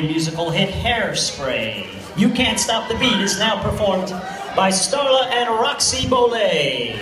musical hit Hairspray. You Can't Stop the Beat is now performed by Starla and Roxy Boley.